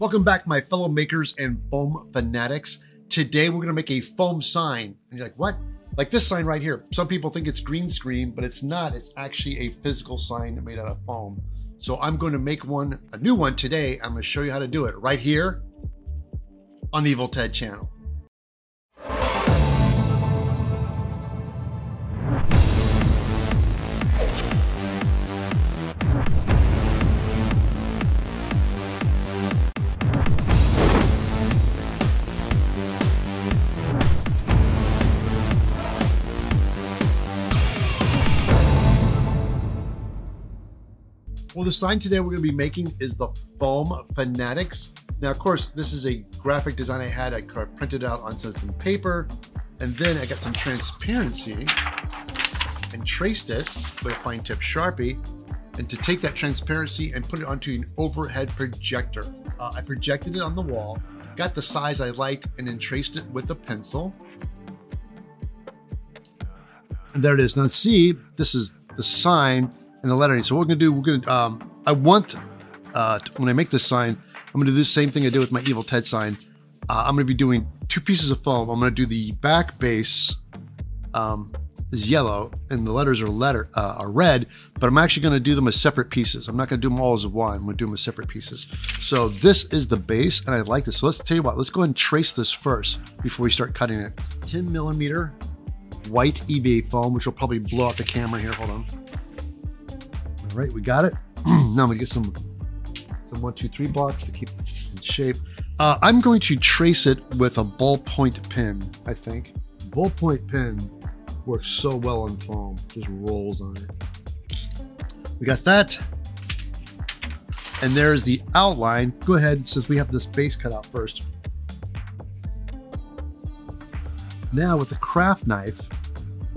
Welcome back, my fellow makers and foam fanatics. Today we're gonna make a foam sign. And you're like, what? Like this sign right here. Some people think it's green screen, but it's not. It's actually a physical sign made out of foam. So I'm going to make one, a new one today. I'm gonna show you how to do it right here on the Evil Ted channel. The sign today we're going to be making is the Foam Fanatics. Now, of course, this is a graphic design I had. I printed out on some paper, and then I got some transparency and traced it with a fine tip Sharpie. And to take that transparency and put it onto an overhead projector. Uh, I projected it on the wall, got the size I liked, and then traced it with a pencil. And there it is. Now, see, this is the sign and the lettering. So what we're gonna do, we're gonna, um, I want, uh, when I make this sign, I'm gonna do the same thing I did with my Evil Ted sign. Uh, I'm gonna be doing two pieces of foam. I'm gonna do the back base, um, is yellow and the letters are letter uh, are red, but I'm actually to do them as separate pieces. I'm not to do them all as one. I'm to do them as separate pieces. So this is the base, and I like this. So let's tell you what. Let's go ahead and trace this first before we start cutting it. 10 millimeter white EVA foam, which will probably blow out the camera here. Hold on. All right, we got it. now I'm gonna get some some one, two, three blocks to keep it in shape. Uh, I'm going to trace it with a ballpoint pen, I think. Ballpoint pen works so well on foam, just rolls on it. We got that. And there's the outline. Go ahead, since we have this base cut out first. Now with the craft knife,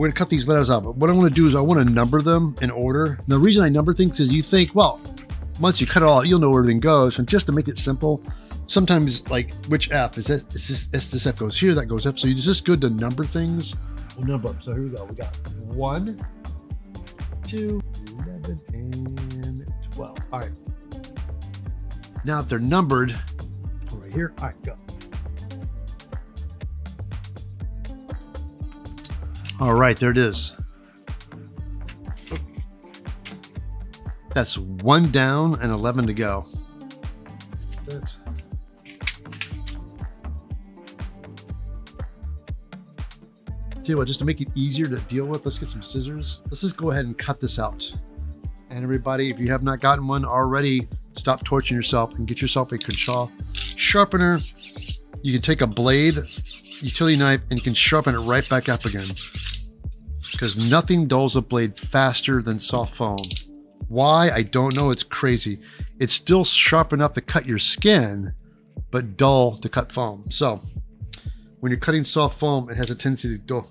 we're gonna cut these letters out. But what I want to do is I want to number them in order. And the reason I number things is you think, well, once you cut it all, you'll know where everything goes. And just to make it simple, sometimes like which F is this? Is this, is this F goes here, that goes up. So it's just good to number things. We'll number them. So here we go. We got one, two, 11, and 12. All right. Now if they're numbered, right here. All right, go. All right, there it is. That's one down and 11 to go. Tell you what, just to make it easier to deal with, let's get some scissors. Let's just go ahead and cut this out. And everybody, if you have not gotten one already, stop torturing yourself and get yourself a Crenshaw sharpener. You can take a blade, utility knife, and you can sharpen it right back up again because nothing dulls a blade faster than soft foam. Why? I don't know. It's crazy. It's still sharp enough to cut your skin, but dull to cut foam. So when you're cutting soft foam, it has a tendency to dull,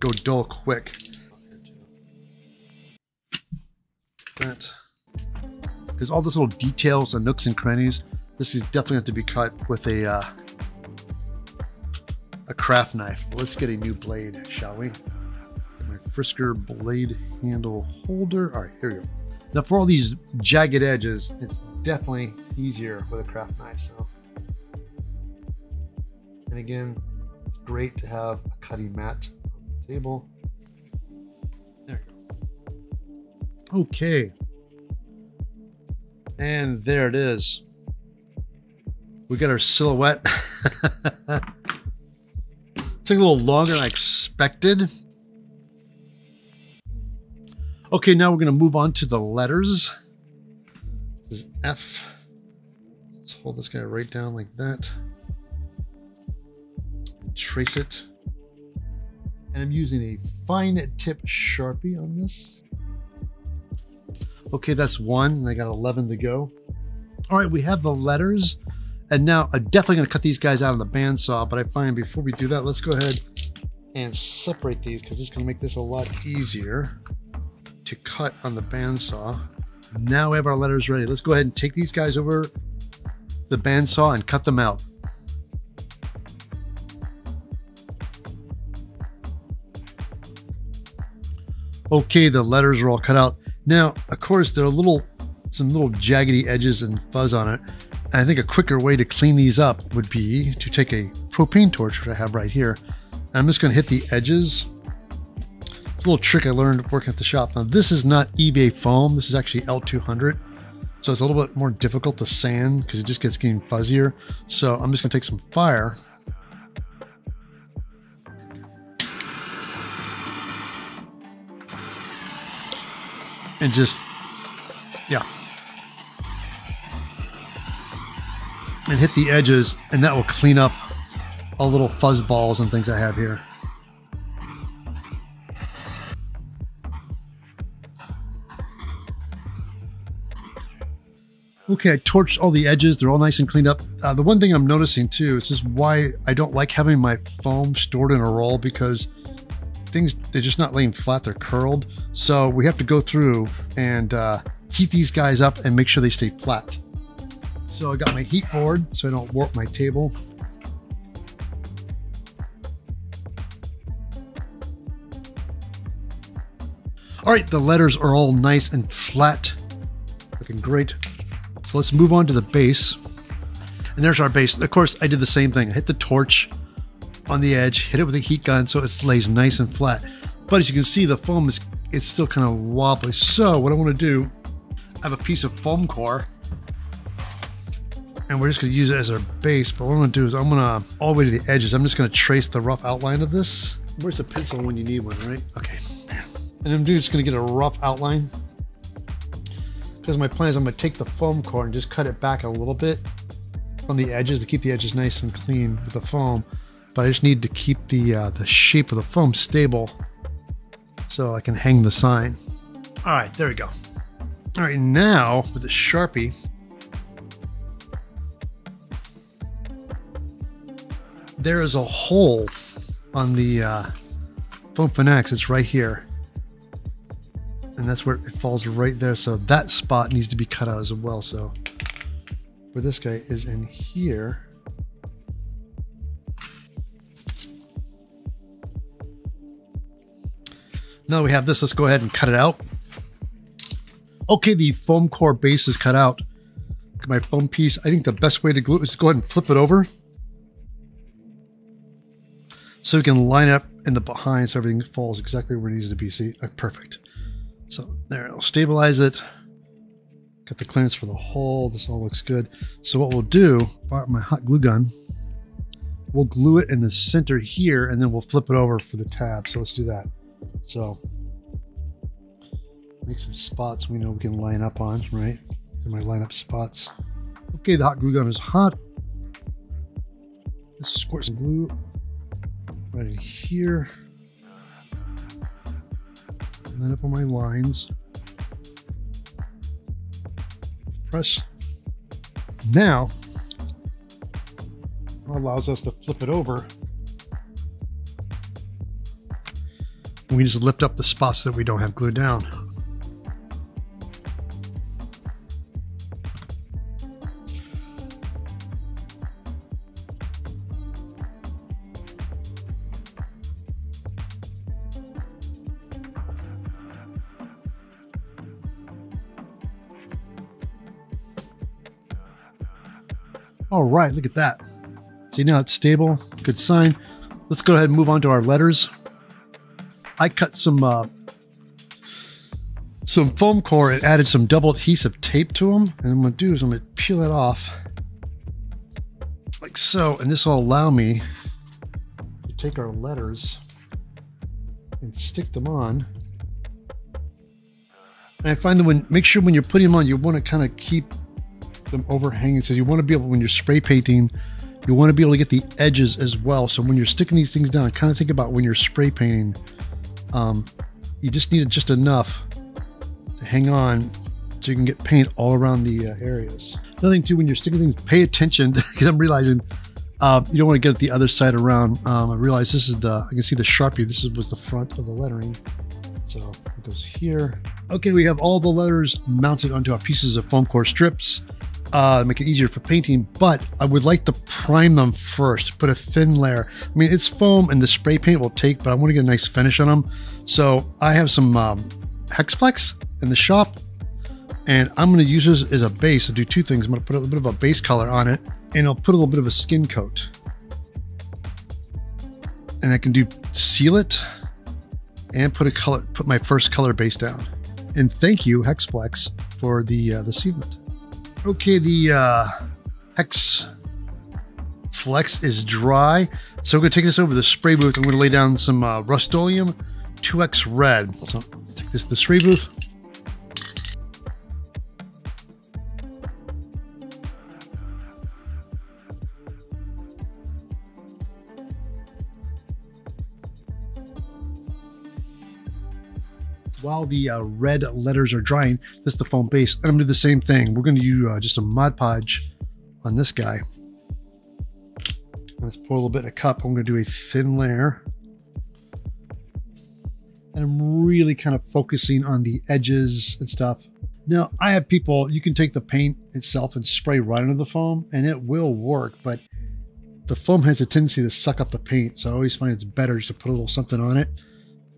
go dull quick. That. Because all those little details and nooks and crannies, this is definitely have to be cut with a uh, a craft knife. Let's get a new blade, shall we? Frisker blade handle holder. All right, here we go. Now for all these jagged edges, it's definitely easier with a craft knife. So, and again, it's great to have a cutting mat on the table. There you go. Okay. And there it is. We got our silhouette. Took a little longer than I expected. Okay, now we're going to move on to the letters. This is F. Let's hold this guy right down like that. Trace it. And I'm using a fine tip Sharpie on this. Okay, that's one, and I got 11 to go. All right, we have the letters. And now I'm definitely going to cut these guys out on the bandsaw, but I find before we do that, let's go ahead and separate these because it's going to make this a lot easier to cut on the bandsaw. Now we have our letters ready. Let's go ahead and take these guys over the bandsaw and cut them out. Okay, the letters are all cut out. Now, of course, there are little, some little jaggedy edges and fuzz on it. I think a quicker way to clean these up would be to take a propane torch, which I have right here. I'm just going to hit the edges. It's a little trick I learned working at the shop. Now, this is not EVA foam. This is actually L200. So it's a little bit more difficult to sand because it just gets getting fuzzier. So I'm just going to take some fire. And just, yeah, and hit the edges and that will clean up all little fuzz balls and things I have here. Okay, I torched all the edges. They're all nice and cleaned up. Uh, the one thing I'm noticing too, this is why I don't like having my foam stored in a roll because things, they're just not laying flat, they're curled. So we have to go through and uh, heat these guys up and make sure they stay flat. So I got my heat board so I don't warp my table. All right, the letters are all nice and flat, looking great. So let's move on to the base. And there's our base. Of course, I did the same thing. I hit the torch on the edge, hit it with a heat gun so it lays nice and flat. But as you can see, the foam is it's still kind of wobbly. So what I want to do, I have a piece of foam core and we're just to use it as our base. But what I'm to do is I'm to, all the way to the edges, I'm just to trace the rough outline of this. Where's the pencil when you need one, right? Okay. And I'm just to get a rough outline. Because my plan is I'm going to take the foam core and just cut it back a little bit on the edges to keep the edges nice and clean with the foam. But I just need to keep the uh, the shape of the foam stable so I can hang the sign. All right, there we go. All right, now with the Sharpie, there is a hole on the uh, foam. It's right here. And that's where it falls right there. So that spot needs to be cut out as well. So where this guy is in here. Now we have this, let's go ahead and cut it out. Okay, the foam core base is cut out. My foam piece, I think the best way to glue is to go ahead and flip it over so we can line up in the behind so everything falls exactly where it needs to be. See, perfect. So there, I'll stabilize it. Got the clearance for the hole. This all looks good. So what we'll do, my hot glue gun, we'll glue it in the center here and then we'll flip it over for the tab. So let's do that. So make some spots we know we can line up on, right? My line up spots. Okay, the hot glue gun is hot. Let's squirt some glue right in here. And then up on my lines. Press. Now, allows us to flip it over. we just lift up the spots that we don't have glued down. All right, look at that. See now it's stable, good sign. Let's go ahead and move on to our letters. I cut some uh, some foam core and added some double adhesive tape to them. And I'm gonna do is I'm gonna peel it off like so, and this will allow me to take our letters and stick them on. And I find that when make sure when you're putting them on, you want to kind of keep them overhanging. So you want to be able, when you're spray painting, you want to be able to get the edges as well. So when you're sticking these things down, kind of think about when you're spray painting, um, you just need just enough to hang on so you can get paint all around the uh, areas. Another thing too, when you're sticking things, pay attention because I'm realizing uh, you don't want to get the other side around. Um, I realize this is the, I can see the Sharpie. This is, was the front of the lettering. So it goes here. Okay, we have all the letters mounted onto our pieces of foam core strips uh, make it easier for painting, but I would like to prime them first, put a thin layer. I mean, it's foam and the spray paint will take, but I want to get a nice finish on them. So I have some um, Hex Flex in the shop And I'm going to use this as a base to do two things. I'm going to put a little bit of a base color on it and I'll put a little bit of a skin coat. And I can do seal it and put a color, put my first color base down. And thank you, Hexflex, for the uh, the sealant. Okay, the uh, Hex Flex is dry. So we're to take this over the spray booth. I'm to lay down some uh, Rust-Oleum 2X Red. So take this to the spray booth. While the uh, red letters are drying, this is the foam base. And I'm gonna do the same thing. We're gonna do uh, just a Mod Podge on this guy. Let's pour a little bit in a cup. I'm gonna do a thin layer. And I'm really kind of focusing on the edges and stuff. Now, I have people, you can take the paint itself and spray right into the foam and it will work, but the foam has a tendency to suck up the paint. So I always find it's better just to put a little something on it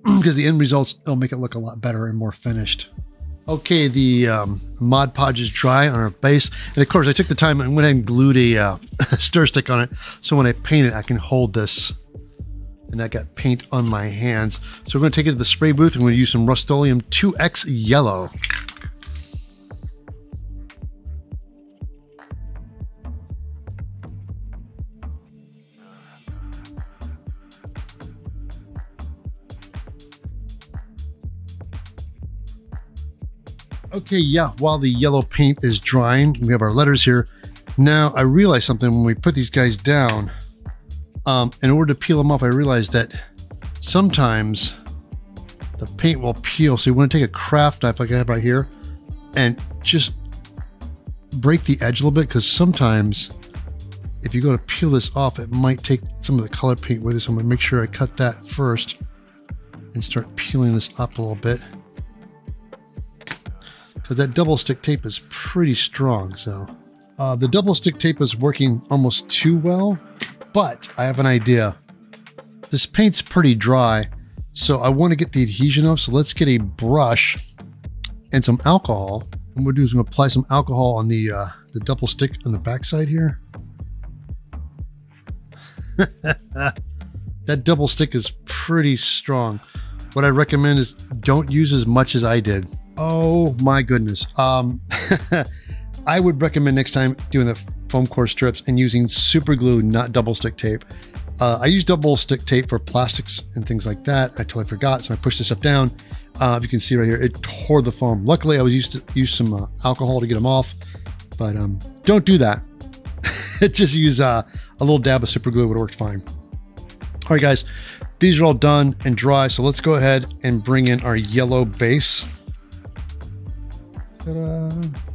because the end results will make it look a lot better and more finished. Okay, the um, Mod Podge is dry on our base. And of course, I took the time and went ahead and glued a uh, stir stick on it. So when I paint it, I can hold this. And I got paint on my hands. So we're going to take it to the spray booth. I'm going to use some Rust-Oleum 2X Yellow. Okay, yeah, while the yellow paint is drying, we have our letters here. Now, I realized something when we put these guys down. Um, in order to peel them off, I realized that sometimes the paint will peel. So you want to take a craft knife like I have right here and just break the edge a little bit because sometimes if you go to peel this off, it might take some of the color paint with it. So I'm going to make sure I cut that first and start peeling this up a little bit because that double stick tape is pretty strong. So uh, the double stick tape is working almost too well, but I have an idea. This paint's pretty dry, so I want to get the adhesion off. So let's get a brush and some alcohol. And we'll do is we'll apply some alcohol on the uh, the double stick on the backside here. that double stick is pretty strong. What I recommend is don't use as much as I did. Oh my goodness. Um, I would recommend next time doing the foam core strips and using super glue, not double stick tape. Uh, I use double stick tape for plastics and things like that. I totally forgot, so I pushed this up down. Uh, you can see right here, it tore the foam. Luckily, I was used to use some uh, alcohol to get them off, but um, don't do that. Just use uh, a little dab of super glue would work fine. All right, guys, these are all done and dry. So let's go ahead and bring in our yellow base.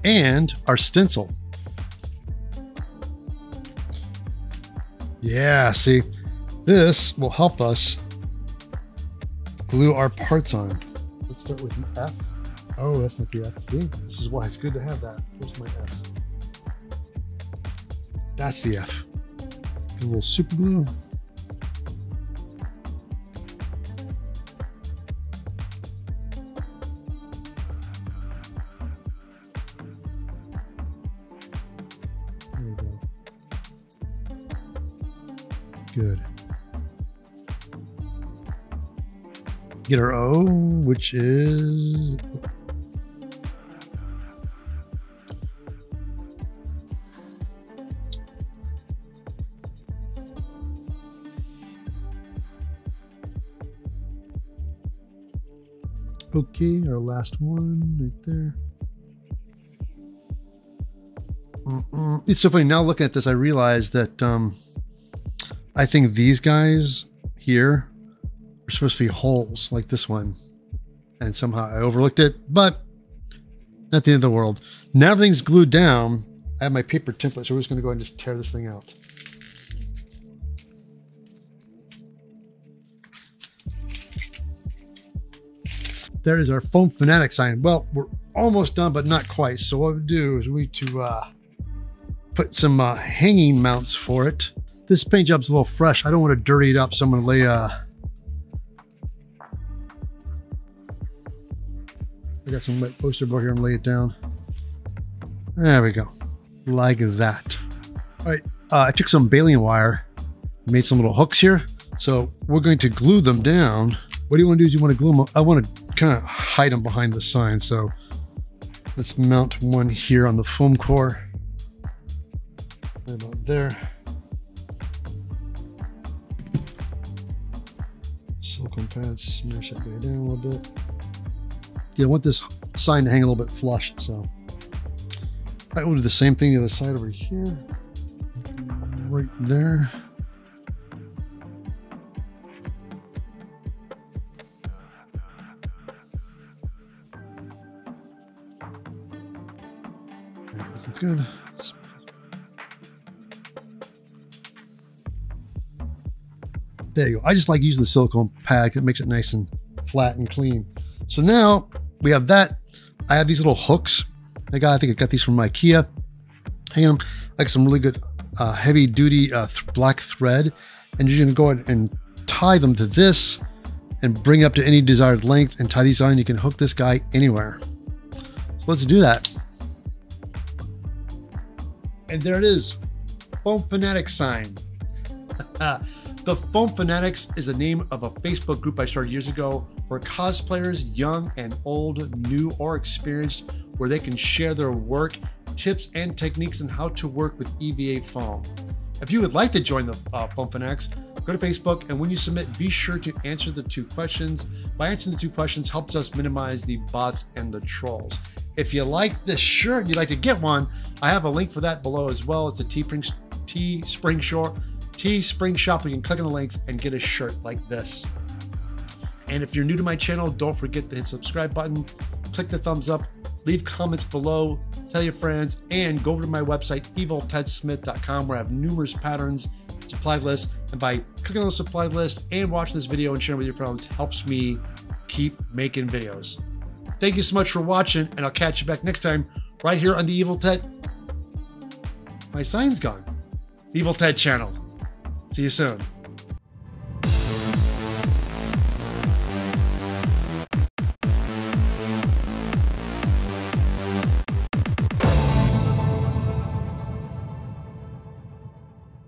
And our stencil. Yeah, see, this will help us glue our parts on. Let's start with the F. Oh, that's not the F. See, this is why it's good to have that. Where's my F? That's the F. A little super glue. Good. Get our O, which is Okay, our last one right there. Mm -mm. It's so funny now looking at this, I realize that um, I think these guys here are supposed to be holes like this one. And somehow I overlooked it, but not the end of the world. Now everything's glued down. I have my paper template, so we're just going to go ahead and just tear this thing out. There is our foam fanatic sign. Well, we're almost done, but not quite. So what we do is we need to uh, put some uh, hanging mounts for it. This paint job's a little fresh. I don't want to dirty it up, so I'm to lay a... Uh, got some wet poster board here and lay it down. There we go. Like that. All right. Uh, I took some baling wire, made some little hooks here. So we're going to glue them down. What do you want to do is you want to glue them. I want to kind of hide them behind the sign. So let's mount one here on the foam core. Right about there. Pads, smash that guy down a little bit. Yeah, I want this sign to hang a little bit flush, so. I will do the same thing the other side over here. Right there. That's good. There you go. I just like using the silicone pad. It makes it nice and flat and clean. So now we have that. I have these little hooks. I got, I think I got these from Ikea. Hang them like some really good uh, heavy duty uh, th black thread. And you're gonna go ahead and tie them to this and bring it up to any desired length and tie these on. You can hook this guy anywhere. So let's do that. And there it is, Foam Fanatics sign. the Foam Fanatics is the name of a Facebook group I started years ago for cosplayers, young and old, new or experienced, where they can share their work, tips, and techniques on how to work with EVA foam. If you would like to join the uh, Foam Fanatics, go to Facebook and when you submit, be sure to answer the two questions. By answering the two questions helps us minimize the bots and the trolls. If you like this shirt and you'd like to get one, I have a link for that below as well. It's a Teespring Short, Teespring shop. You can click on the links and get a shirt like this. And if you're new to my channel, don't forget to hit subscribe button, click the thumbs up, leave comments below, tell your friends, and go over to my website, eviltedsmith.com, where I have numerous patterns, supply lists. And by clicking on the supply list and watching this video and sharing with your friends helps me keep making videos. Thank you so much for watching, and I'll catch you back next time right here on the Evil Ted. My sign's gone. The Evil Ted channel. See you soon.